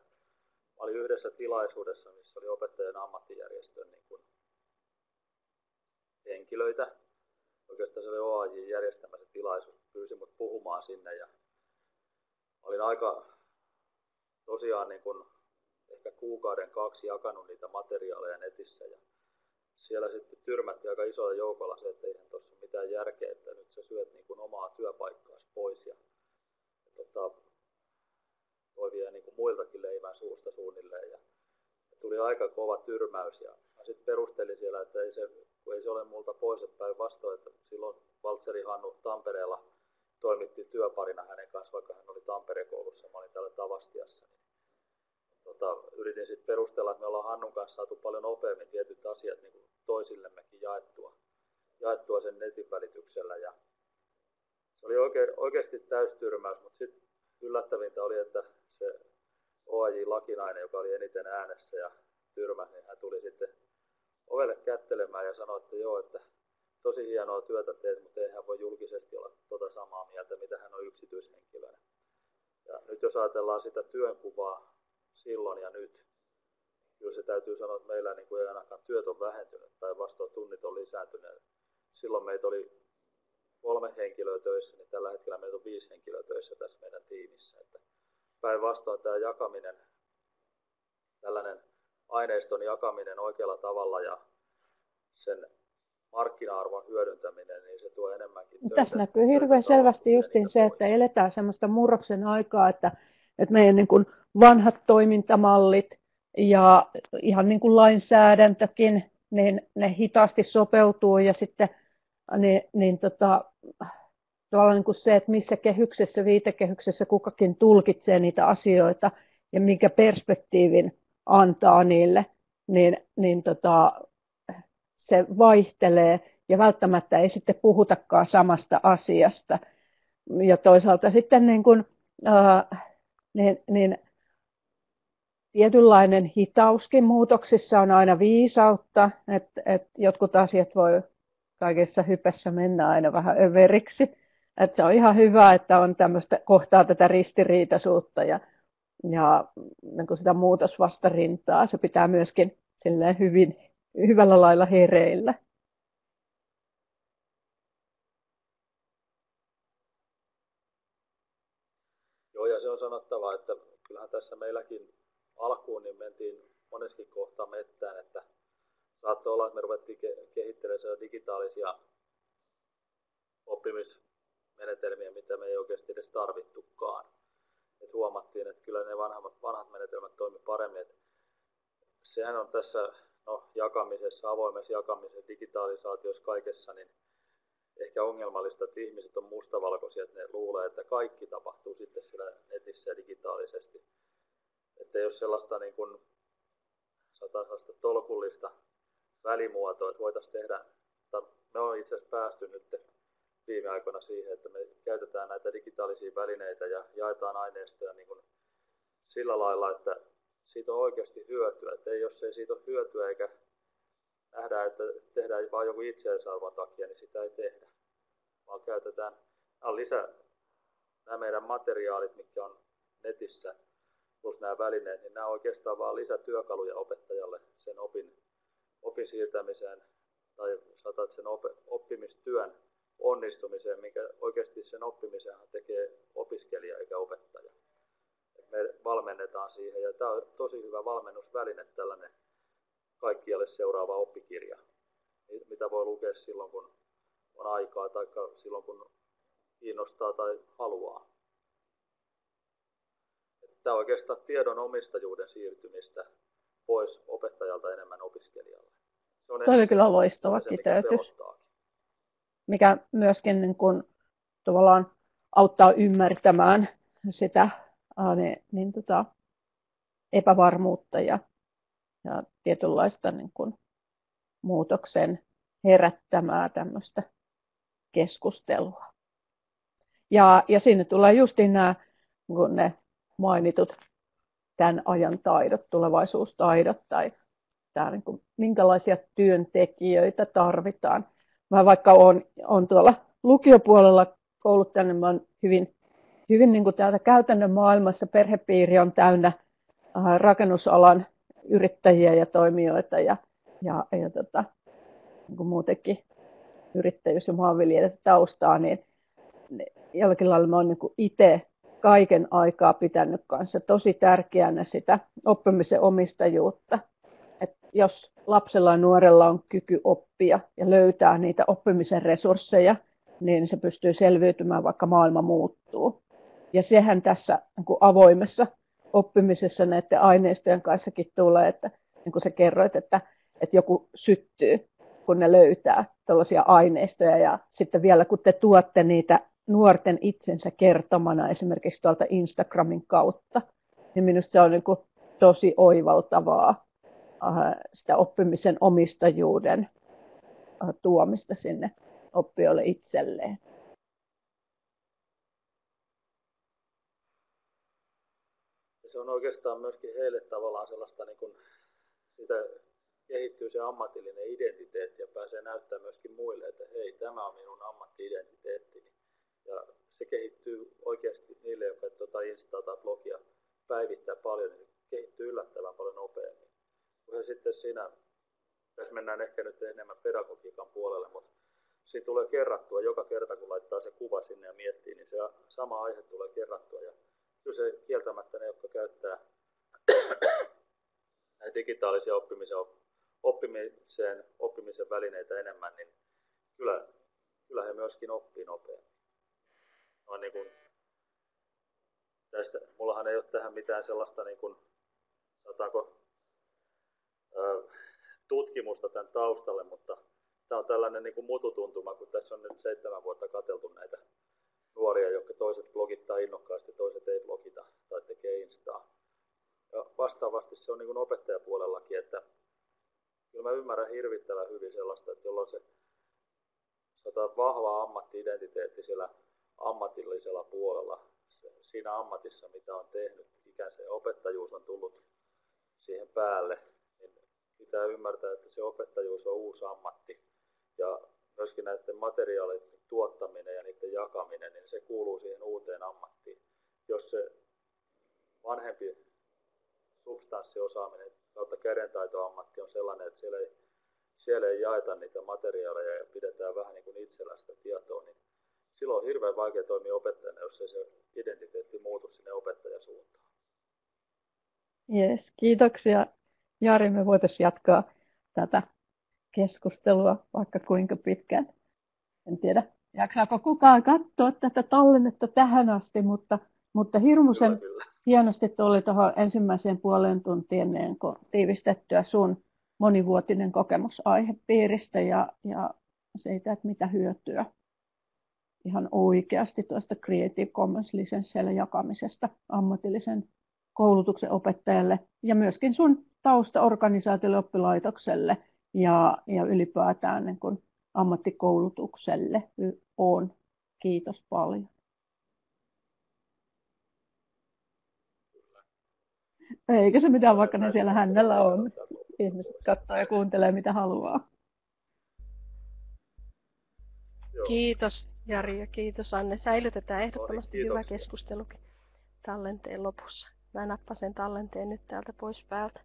mä olin yhdessä tilaisuudessa, missä oli opettajan ammattijärjestön niin kuin henkilöitä. Oikeastaan se oli OAJ järjestämä se tilaisuus, pyysi mut puhumaan sinne ja olin aika tosiaan niin kuin ehkä kuukauden kaksi jakanut niitä materiaaleja netissä ja siellä sitten tyrmätti aika isolla joukolla se, että eihän tuossa mitään järkeä, että nyt sä syöt niin kuin omaa työpaikkaasi pois ja, ja tota, toi vie niin kuin muiltakin leivän suusta suunnilleen ja, ja tuli aika kova tyrmäys ja mä sitten perustelin siellä, että ei se, kun ei se ole multa pois, että päinvastoin, että silloin Valtseri Hannu Tampereella toimitti työparina hänen kanssa, vaikka hän oli Tampereen koulussa, mä olin täällä Tavastiassa. Niin, tota, yritin sitten perustella, että me ollaan Hannun kanssa saatu paljon nopeammin tietyt asiat niin kuin toisillemmekin jaettua, jaettua sen netin välityksellä. Ja se oli oike, oikeasti täystyrmäys, mutta sitten yllättävintä oli, että se OAJ-lakinainen, joka oli eniten äänessä ja tyrmä, niin hän tuli sitten ovelle kättelemään ja sanoi, että joo, että tosi hienoa työtä teet, mutta ei hän voi julkisesti olla tuota samaa mieltä, mitä hän on yksityishenkilönä. Ja nyt jos ajatellaan sitä työnkuvaa silloin ja nyt, kyllä se täytyy sanoa, että meillä niin kuin ei ainakaan työt on vähentynyt tai vastoin tunnit on lisääntyneet. Silloin meitä oli kolme henkilöä töissä, niin tällä hetkellä meitä on viisi henkilöä töissä tässä meidän tiimissä. Että päinvastoin tämä jakaminen, tällainen aineiston jakaminen oikealla tavalla ja sen markkina-arvon hyödyntäminen, niin se tuo enemmänkin töitä. Tässä näkyy hirveän selvästi justiin se, että eletään semmoista murroksen aikaa, että, että meidän niin kuin vanhat toimintamallit ja ihan niin kuin lainsäädäntökin, niin ne hitaasti sopeutuu ja sitten niin, niin tota, tavallaan niin kuin se, että missä kehyksessä, viitekehyksessä kukakin tulkitsee niitä asioita ja minkä perspektiivin antaa niille, niin, niin tota, se vaihtelee ja välttämättä ei sitten puhutakaan samasta asiasta. Ja toisaalta sitten niin kuin, ää, niin, niin tietynlainen hitauskin muutoksissa on aina viisautta, että et jotkut asiat voi kaikessa hypessä mennä aina vähän överiksi. Että se on ihan hyvä, että on tämmöistä, kohtaa tätä ristiriitaisuutta ja, ja niin sitä muutosvastarintaa. Se pitää myöskin hyvin hyvällä lailla hereillä. Joo, ja se on sanottava, että kyllähän tässä meilläkin alkuun niin mentiin moneskin kohtaa mettään, että saattoi olla, että me ruvettiin kehittelemään digitaalisia oppimismenetelmiä, mitä me ei oikeasti edes tarvittukaan. Et huomattiin, että kyllä ne vanhat, vanhat menetelmät toimi paremmin. Et sehän on tässä no, jakamisessa, avoimessa jakamisessa, digitalisaatiossa, kaikessa, niin ehkä ongelmallista, että ihmiset on mustavalkoisia, että ne luulee, että kaikki tapahtuu sitten siellä netissä digitaalisesti. Että jos sellaista niin kuin, sellaista tolkullista välimuotoa, että voitaisiin tehdä, me on itse asiassa päästy nyt viime aikoina siihen, että me käytetään näitä digitaalisia välineitä ja jaetaan aineistoja niin kuin sillä lailla, että siitä on oikeasti hyötyä. Että ei, jos ei siitä ole hyötyä eikä nähdä, että tehdään vain joku itseisarvon takia, niin sitä ei tehdä. Vaan käytetään nämä, lisä, nämä meidän materiaalit, mitkä on netissä, plus nämä välineet, niin nämä on oikeastaan vain lisätyökaluja opettajalle sen opin, opin siirtämiseen tai saatat sen op, oppimistyön onnistumiseen, mikä oikeasti sen oppimisen tekee opiskelija eikä opettaja. Et me valmennetaan siihen ja tämä on tosi hyvä valmennusväline tällainen kaikkialle seuraava oppikirja, mitä voi lukea silloin kun on aikaa tai silloin kun kiinnostaa tai haluaa. Tämä on oikeastaan tiedon omistajuuden siirtymistä pois opettajalta enemmän opiskelijalle. Se on Toi kyllä loistava kiteytys, mikä myöskin niin kuin, tavallaan auttaa ymmärtämään sitä niin, niin tota, epävarmuutta ja, ja tietynlaista niin kuin, muutoksen herättämää tämmöistä keskustelua. Ja, ja sinne tulee justiin nämä niin ne mainitut tämän ajan taidot, tulevaisuustaidot tai tämä, niin kuin, minkälaisia työntekijöitä tarvitaan. Mä vaikka olen, olen tuolla lukiopuolella kouluttajana, niin mä olen hyvin, hyvin niin kuin täältä käytännön maailmassa perhepiiri on täynnä äh, rakennusalan yrittäjiä ja toimijoita ja, ja, ja tota, niin kuin muutenkin yrittäjyys- ja taustaa, niin, niin jollakin lailla mä olen niin itse kaiken aikaa pitänyt kanssa tosi tärkeänä sitä oppimisen omistajuutta. Et jos lapsella ja nuorella on kyky oppia ja löytää niitä oppimisen resursseja, niin se pystyy selviytymään, vaikka maailma muuttuu. Ja sehän tässä niin kuin avoimessa oppimisessa näiden aineistojen kanssakin tulee, että niin kuin sä kerroit, että, että joku syttyy, kun ne löytää tällaisia aineistoja. Ja sitten vielä kun te tuotte niitä nuorten itsensä kertomana esimerkiksi tuolta Instagramin kautta, niin minusta se on niin kuin tosi oivaltavaa äh, sitä oppimisen omistajuuden äh, tuomista sinne oppijoille itselleen. Se on oikeastaan myöskin heille tavallaan sellaista, niin kuin, sitä kehittyy se ammatillinen identiteetti ja pääsee näyttämään myöskin muille, että hei, tämä on minun ammatti-identiteettini ja se kehittyy oikeasti niille, jotka tuota Instaa tai blogia päivittää paljon, niin kehittyy yllättävän paljon nopeammin. Kun se sitten siinä, tässä mennään ehkä nyt enemmän pedagogiikan puolelle, mutta siinä tulee kerrattua joka kerta, kun laittaa se kuva sinne ja miettii, niin se sama aihe tulee kerrattua. Ja kyllä se kieltämättä ne, jotka käyttää digitaalisia oppimisen, oppimisen, oppimisen välineitä enemmän, niin kyllä, kyllä he myöskin oppii nopeammin noin niin kuin, tästä, mullahan ei ole tähän mitään sellaista, niin kuin, sanotaanko, tutkimusta tämän taustalle, mutta tämä on tällainen niin kuin mututuntuma, kun tässä on nyt seitsemän vuotta katseltu näitä nuoria, jotka toiset blogittaa innokkaasti, toiset ei blogita tai tekee instaa. Ja vastaavasti se on niin kuin opettajapuolellakin, että kyllä mä ymmärrän hirvittävän hyvin sellaista, että jolla on se vahva ammatti-identiteetti siellä ammatillisella puolella siinä ammatissa, mitä on tehnyt, ikään se opettajuus on tullut siihen päälle, niin pitää ymmärtää, että se opettajuus on uusi ammatti. Ja myöskin näiden materiaalien tuottaminen ja niiden jakaminen, niin se kuuluu siihen uuteen ammattiin. Jos se vanhempi substanssiosaaminen kautta kädentaitoammatti on sellainen, että siellä ei, siellä ei jaeta niitä materiaaleja ja pidetään vähän niin kuin itsellä sitä tietoa, niin silloin on hirveän vaikea toimia opettajana, jos ei se identiteetti muutu sinne opettajasuuntaan. Yes, kiitoksia Jari. Me voitaisiin jatkaa tätä keskustelua vaikka kuinka pitkään. En tiedä, jaksaako kukaan katsoa tätä tallennetta tähän asti, mutta, mutta hirmuisen kyllä, kyllä. hienosti tuli tuohon ensimmäiseen puoleen tuntiin niin tiivistettyä sun monivuotinen kokemus aihepiiristä ja, ja siitä, että mitä hyötyä ihan oikeasti tuosta Creative Commons-lisensseillä jakamisesta ammatillisen koulutuksen opettajalle ja myöskin sun taustaorganisaatiolle, oppilaitokselle ja, ja ylipäätään niin kuin ammattikoulutukselle on. Kiitos paljon. Eikä se mitään, vaikka ne siellä hännellä on. Ihmiset katsoo ja kuuntelee mitä haluaa. Kiitos Jari ja kiitos Anne. Säilytetään ehdottomasti hyvä keskustelu tallenteen lopussa. Mä nappasen tallenteen nyt täältä pois päältä.